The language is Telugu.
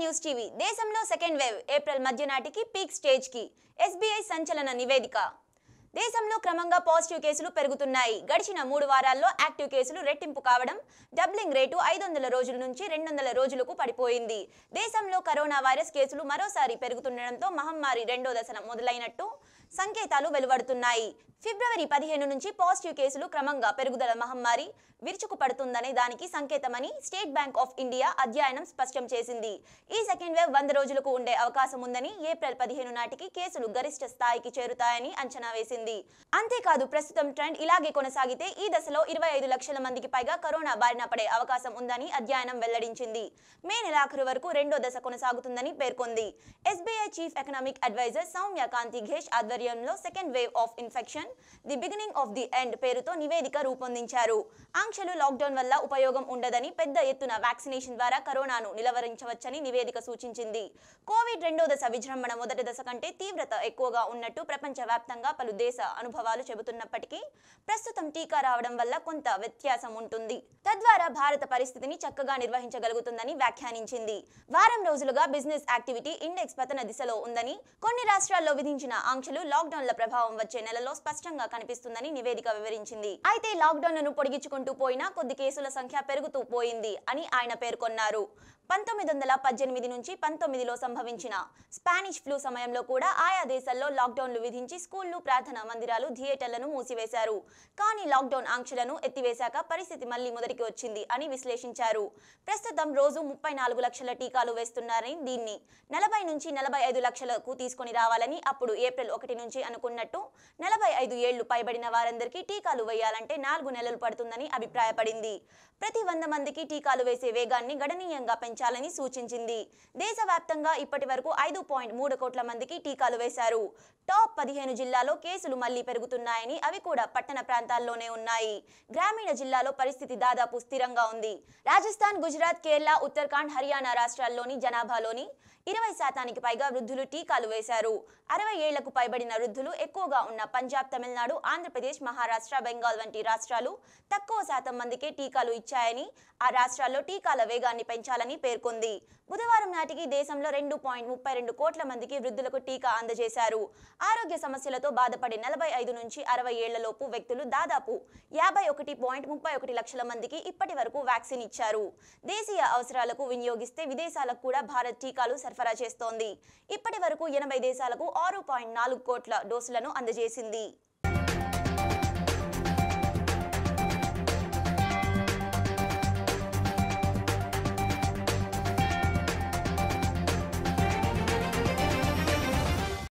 న్యూస్ టీవీ దేశంలో సెకండ్ వేవ్ ఏప్రిల్ మధ్య నాటికి పీక్ స్టేజ్కి ఎస్బీఐ సంచలన నివేదిక. దేశంలో క్రమంగా పాజిటివ్ కేసులు పెరుగుతున్నాయి. గడిచిన మూడు వారాల్లో యాక్టివ్ కేసులు రెట్టింపు కావడం డబ్లింగ్ రేటు ఐదు వందల రోజుల నుంచి రెండు వందల రోజులకు పడిపోయింది. దేశంలో కరోనా వైరస్ కేసులు మరోసారి పెరుగుతుండటంతో మహమ్మారి రెండో దశన మొదలైనట్టు సంకేతాలు వెలువడుతున్నాయి. ఫిబ్రవరి పదిహేను నుంచి పాజిటివ్ కేసులు క్రమంగా పెరుగుదల మహమ్మారి విరుచుకుపడుతుందనే దానికి సంకేతమని స్టేట్ బ్యాంక్ ఆఫ్ ఇండియా అధ్యయనం స్పష్టం చేసింది. ఈ సెకండ్ వేవ్ వంద రోజులకు ఉండే అవకాశం ఉందని ఏప్రిల్ పదిహేను నాటికి కేసులు గరిష్ట స్థాయికి చేరుతాయని అంచనా వేసింది. అంతేకాదు ప్రస్తుతం ట్రెండ్ ఇలాగే కొనసాగితే ఈ దశలో ఇరవై ఐదు లక్షల మందికి పైగా కరోనా బారిన పడే అవకాశం ఉందని అధ్యయనం వెల్లడించింది. మే నెలాఖరు వరకు రెండో దశ కొనసాగుతుందని పేర్కొంది. SBI chief economic adviser Soumya Kanti Ghosh ఆధ్వర్యంలో second wave of infection the beginning of the end పేరుతో నివేదిక రూపొందించారు. ఆంక్షలు లాక్డౌన్ వల్ల ఉపయోగం ఉండదని పెద్ద ఎత్తున వ్యాక్సినేషన్ ద్వారా కరోనాను నిలవరించవచ్చని నివేదిక సూచించింది. కోవిడ్ రెండో దశ విజృంభణ మొదటి దశ కంటే తీవ్రత ఎక్కువగా ఉన్నట్టు ప్రపంచవ్యాప్తంగా పలు దేశ అనుభవాలు చెబుతున్నప్పటికీ ప్రస్తుతం టీకా రావడం వల్ల కొంత వ్యత్యాసం ఉంటుంది. తద్వారా భారత పరిస్థితిని చక్కగా నిర్వహించగలుగుతుందని వ్యాఖ్యానించింది. వారం రోజులుగా బిజినెస్ యాక్టివిటీ ఇండెక్స్ పతన దిశలో ఉందని కొన్ని రాష్ట్రాల్లో విధించిన ఆంక్షలు లాక్డౌన్ల ప్రభావం వచ్చే నెలలో స్పష్టంగా కనిపిస్తుందని నివేదిక వివరించింది. అయితే లాక్డౌన్లను పొడిగించుకుంటూ పోయినా కొద్ది కేసుల సంఖ్య పెరుగుతూ పోయింది అని ఆయన పేర్కొన్నారు. పంతొమ్మిది వందల పద్దెనిమిది నుంచి పంతొమ్మిదిలో సంభవించిన స్పానిష్ ఫ్లూ సమయంలో కూడా ఆయా దేశాల్లో లాక్డౌన్లు విధించి స్కూళ్ళు ప్రార్థనా మందిరాలు థియేటర్లను మూసివేశారు. కానీ లాక్డౌన్ ఆంక్షలను ఎత్తివేశాక పరిస్థితి మళ్ళీ మొదటికి వచ్చింది అని విశ్లేషించారు. ప్రస్తుతం రోజు ముప్పై నాలుగు లక్షల టీకాలు వేస్తున్నారని దీన్ని నలభై నుంచి నలభై ఐదు లక్షలకు తీసుకొని రావాలని అప్పుడు ఏప్రిల్ ఒకటి నుంచి అనుకున్నట్టు నలభై ఐదు ఏళ్ళు పైబడిన వారందరికీ టీకాలు వేయాలంటే నాలుగు నెలలు పడుతుందని అభిప్రాయపడింది. ప్రతి వంద మందికి టీకాలు వేసే వేగాన్ని గణనీయంగా పెంచాలని సూచించింది. దేశవ్యాప్తంగా ఇప్పటి వరకు ఐదు పాయింట్ మూడు కోట్ల మందికి టీకాలు వేశారు. టాప్ పదిహేను జిల్లాలో కేసులు మళ్ళీ పెరుగుతున్నాయని అవి కూడా పట్టణ ప్రాంతాల్లోనే ఉన్నాయి. గ్రామీణ జిల్లాలో పరిస్థితి దాదాపు స్థిరంగా ఉంది. రాజస్థాన్ గుజరాత్ కేరళ ఉత్తరాఖండ్ హర్యానా రాష్ట్రాల్లోని జనాభాలోని ఇరవై శాతానికి పైగా వృద్ధులు టీకాలు వేశారు. అరవై ఏళ్ళకు పైబడిన వృద్ధులు ఎక్కువగా ఉన్న పంజాబ్ తమిళనాడు ఆంధ్రప్రదేశ్ మహారాష్ట్ర బెంగాల్ వంటి రాష్ట్రాలు తక్కువ శాతం మందికే టీకాలు ఇచ్చారు. వచ్చాయని ఆ రాష్ట్రాల్లో టీకాల వేగాన్ని పెంచాలని పేర్కొంది. బుధవారం నాటికి దేశంలో రెండు పాయింట్ ముప్పై రెండు కోట్ల మందికి వృద్ధులకు టీకా అందజేశారు. ఆరోగ్య సమస్యలతో బాధపడే నలభై ఐదు నుంచి అరవై ఏళ్ళలోపు వ్యక్తులు దాదాపు యాభై ఒకటి పాయింట్ ముప్పై ఒకటి లక్షల మందికి ఇప్పటి వరకు వ్యాక్సిన్ ఇచ్చారు. దేశీయ అవసరాలకు వినియోగిస్తే విదేశాలకు కూడా భారత్ టీకాలు సరఫరా చేస్తోంది. ఇప్పటి వరకు ఎనభై దేశాలకు ఆరు పాయింట్ నాలుగు కోట్ల డోసులను అందజేసింది.